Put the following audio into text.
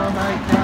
Oh, all night.